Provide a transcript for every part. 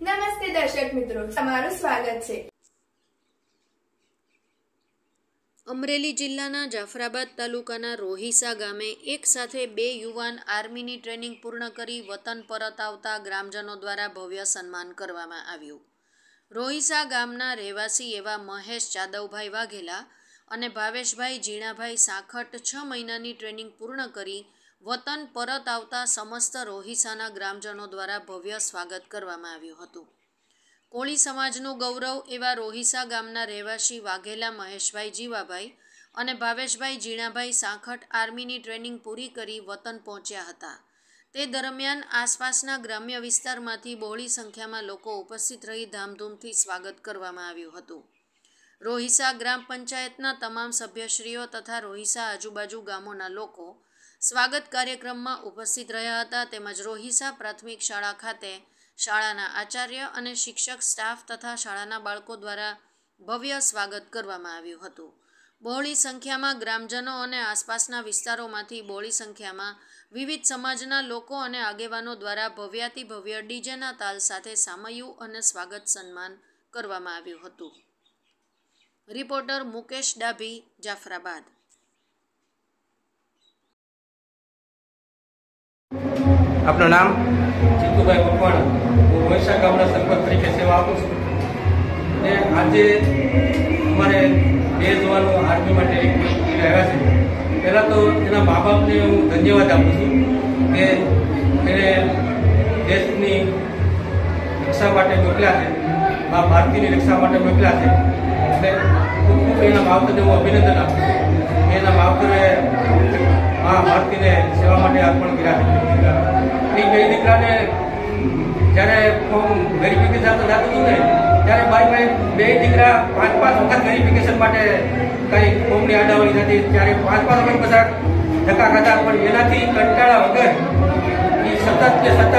નમસ્તે દર્શક મિત્રો, તમારું સ્વાગત છે. અમરેલી જિલ્લાના જાફરાબાદ તાલુકાના રોહિસા ગામે એક સાથે બે યુવાન આર્મીની ટ્રેનિંગ પૂર્ણ કરી વતન પરત આવતા ગ્રામજનો દ્વારા ભવ્ય સન્માન કરવામાં આવ્યું. રોહિસા ગામના રહેવાસી એવા મહેશ જાદવભાઈ વાઘેલા અને ભાવેશભાઈ જીણાભાઈ સાખટ છ મહિનાની ટ્રેનિંગ પૂર્ણ કરી વતન પરત આવતા સમસ્ત રોહિસાના ગ્રામજનો દ્વારા ભવ્ય સ્વાગત કરવામાં આવ્યું હતું. કોળી સમાજનું ગૌરવ એવા રોહિસા ગામના રહેવાસી વાઘેલા મહેશભાઈ જીવાભાઈ અને ભાવેશભાઈ જીણાભાઈ સાંખટ આર્મીની ટ્રેનિંગ પૂરી કરી વતન પહોંચ્યા હતા. તે દરમિયાન આસપાસના ગ્રામ્ય વિસ્તારમાંથી બહોળી સંખ્યામાં લોકો ઉપસ્થિત રહી ધામધૂમથી સ્વાગત કરવામાં આવ્યું હતું. રોહિસા ગ્રામ પંચાયતના તમામ સભ્યશ્રીઓ તથા રોહિસા આજુબાજુ ગામોના લોકો સ્વાગત કાર્યક્રમમાં ઉપસ્થિત રહ્યા હતા તેમજ રોહિસા પ્રાથમિક શાળા ખાતે શાળાના આચાર્ય અને શિક્ષક સ્ટાફ તથા શાળાના બાળકો દ્વારા ભવ્ય સ્વાગત કરવામાં આવ્યું હતું. બહોળી સંખ્યામાં ગ્રામજનો અને આસપાસના વિસ્તારોમાંથી બહોળી સંખ્યામાં વિવિધ સમાજના લોકો અને આગેવાનો દ્વારા ભવ્યાતિ ભવ્ય ડીજેના તાલ સાથે સામયું અને સ્વાગત સન્માન કરવામાં આવ્યું હતું. રિપોર્ટર મુકેશ ડાભી, જાફરાબાદ. આપનું નામ? જીતુભાઈ મકવાણા હું વૈશા ગામના સરપંચ તરીકે સેવા આપું છું. અને આજે અમારે બે જવાનો આર્મી માટે આવ્યા છે. પહેલાં તો એના મા બાપને હું ધન્યવાદ આપું છું કે એને દેશની રક્ષા માટે મોકલ્યા છે. મા ભારતીની રક્ષા માટે મોકલ્યા છે. એટલે ખૂબ ખૂબ એના માવતરને હું અભિનંદન આપું છું. એના માવતરે મા ભારતીને સેવા માટે અર્પણ કર્યા એ બે દીકરાને જ્યારે ફોર્મ વેરિફિકેશન થતું હતું ને, ત્યારે મારી પાસે બે દીકરા પાંચ પાંચ વખત વેરિફિકેશન માટે કંઈ ફોર્મની અડાવણી થતી ત્યારે પાંચ પાંચ વખત બધા ધક્કા ખાતા પણ એનાથી કંટાળા વગર એ સતત કે સતત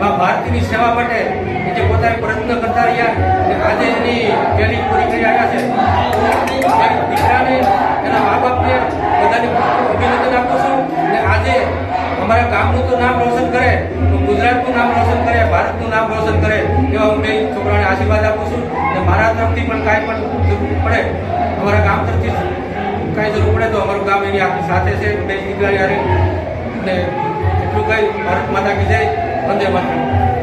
ભારતીયની સેવા માટે જે પોતાને પ્રયત્ન કરતા રહ્યા આજે એની ટ્રેનિંગ પૂરી કરી આવ્યા છે. અમારા ગામનું તો નામ રોશન કરે ગુજરાતનું નામ રોશન કરે, ભારતનું નામ રોશન કરે, એવા હું બે છોકરાને આશીર્વાદ આપું છું. અને મારા તરફથી પણ કાંઈ પણ જરૂર પડે, અમારા ગામ તરફથી કાંઈ જરૂર પડે તો અમારું ગામ એની આપણી સાથે છે. બે દીકરા અને એટલું કઈ ભારત માતા કી જય, વંદે માતરમ.